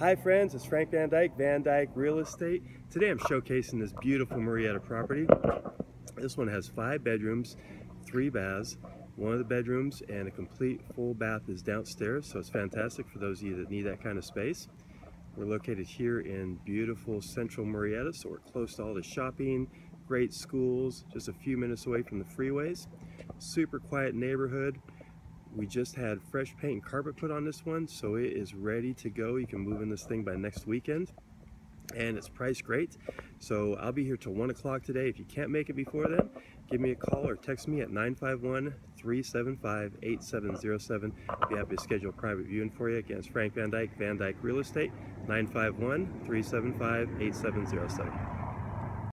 Hi friends, it's Frank Van Dyke, Van Dyke Real Estate. Today I'm showcasing this beautiful Murrieta property. This one has five bedrooms, three baths. One of the bedrooms and a complete full bath is downstairs, so it's fantastic for those of you that need that kind of space. We're located here in beautiful central Murrieta, so we're close to all the shopping, great schools, just a few minutes away from the freeways. Super quiet neighborhood. We just had fresh paint and carpet put on this one, so it is ready to go. You can move in this thing by next weekend. And it's priced great. So I'll be here till 1 o'clock today. If you can't make it before then, give me a call or text me at 951-375-8707. I'll be happy to schedule a private viewing for you. Again, it's Frank Van Dyke, Van Dyke Real Estate, 951-375-8707.